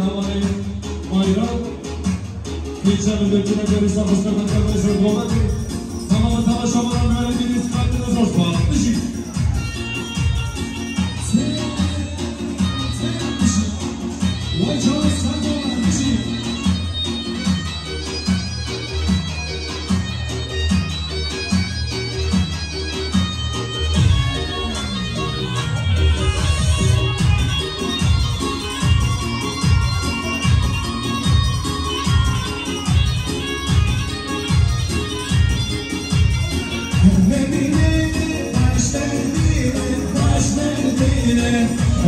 havayı bayram. Geçen ödekine göre sabırsla bakabilirsin dolar. Tamamı tavaşamadan öğrendiğiniz kalbiniz hoş bağlantışık. Vay çalışsan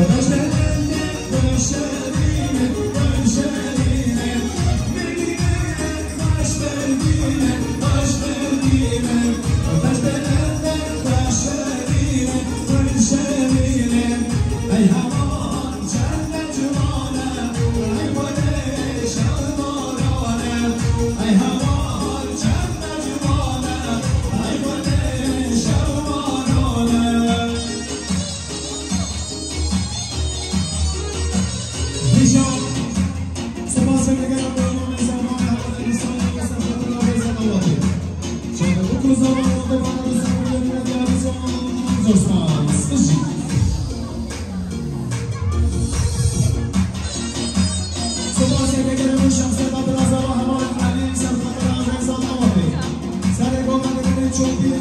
我放下了念头想 Dostmaz. Işık. Sabah sene gelmiş şansa da biraz daha hava Ali şansa da rezal hava çok iyi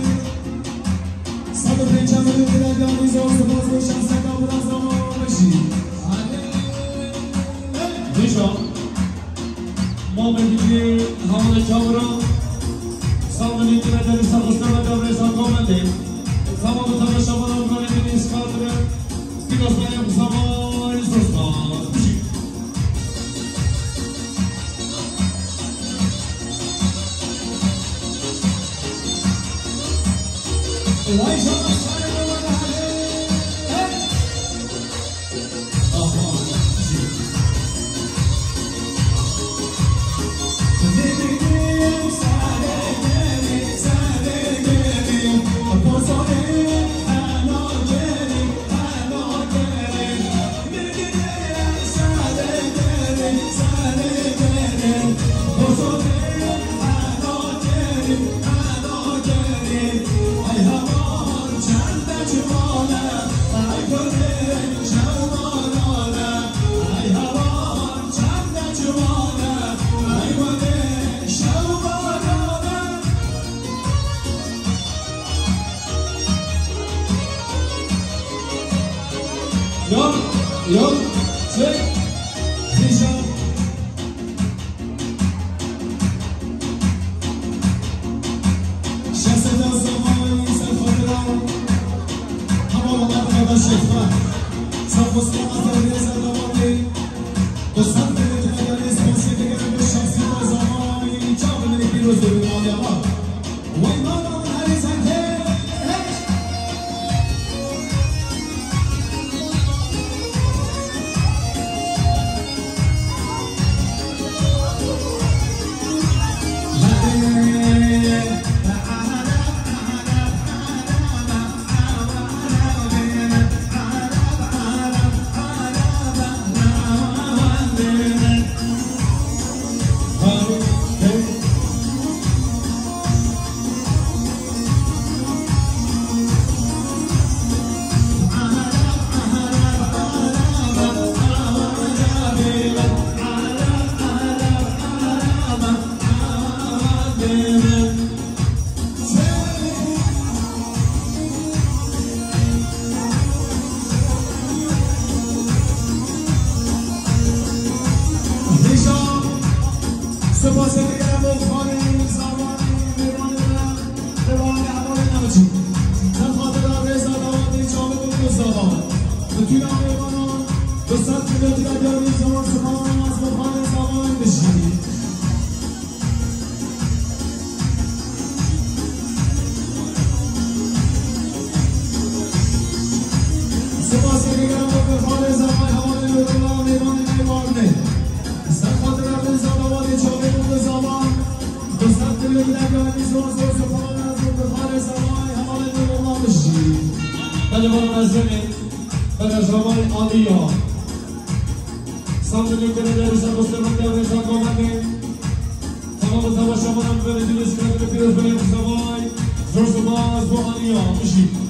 Sadı pençamı dediler yalnız o sabah sene şansa da biraz daha hava Işık. Ali. Dışa. Muhammed gibi havada çavuran Zamanı tanışamadan bırakın iskanını. Biraz dayan zamanı. 对 Hakkâniz razı bana yazıldır, hale zavay, hale devamlamıştı. Beni bana ezbeni, bana zavay aliya. Sandı linkini derişe dostlarım devre zakomani. Tamamı savaşa bana böyle bir özbeni zavay. Zorsu bana bu aliya, işi.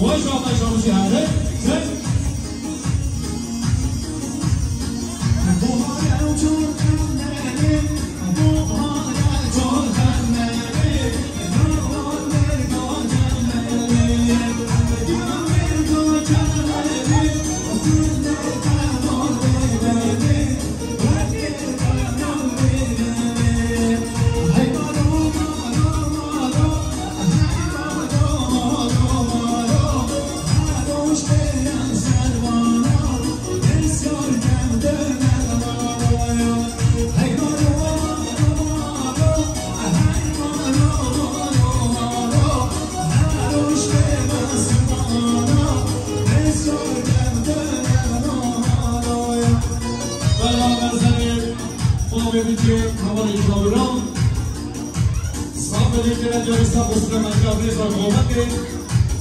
Hoje, ó, nós vamos de área. medici havalı kavra Sabah dedikleri diyor İstanbul Sinema Kabrıyız var olmak gerek.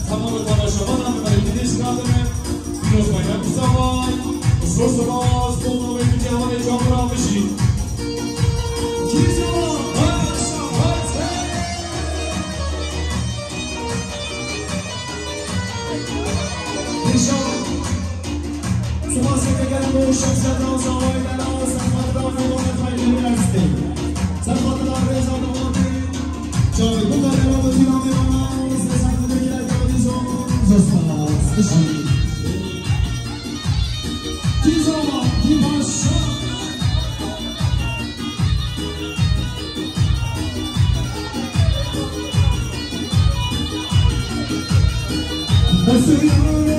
Tamamı tamaşaman hanımları gidiş kadını Biraz bayrak savay Sorsumaz Kolunu medici havalı kavra almışı Kimse var İnşallah. Simon's secrétaire Let's do it.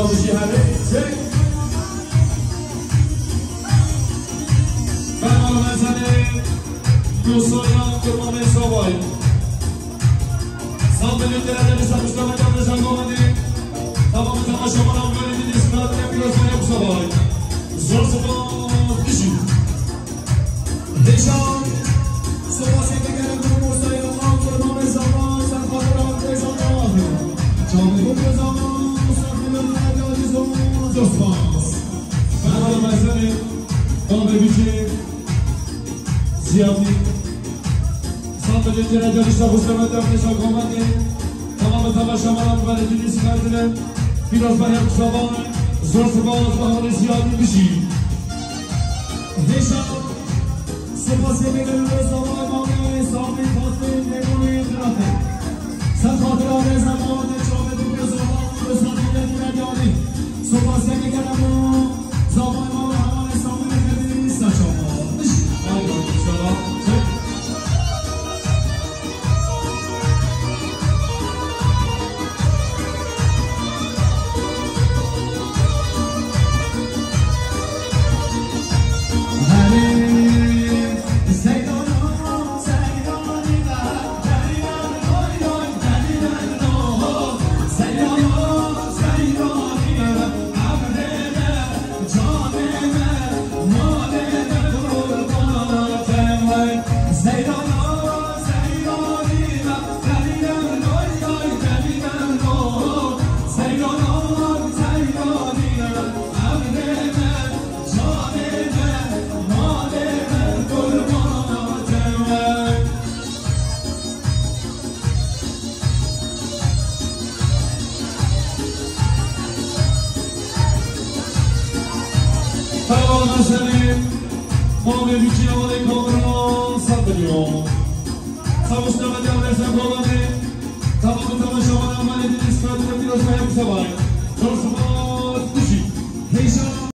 Vamos vestir rabete, vem. Vamos mais além do sonho é que o momento só vai. Salve-lhe o terra derece işte bu sefer de şakomati Tamamı tamaşamalar ve redini sıkardılar Biraz ben yapı sabah Zor sabah Baharı ziyafet bir şey. Deşan Sabah seni görür sabah Mağdaya sabit tatlı Demonu yıkıratı Sen hatıra ne zaman Ne çok edip bir zaman Rızatı yedine geldi Sabah seni Marcele, muove vicino incontro Sant'Agno. Samo što vede adresa kolane, tamo kod tamo šovana manje ti diskratira ti razmajem se vajem. Prošlo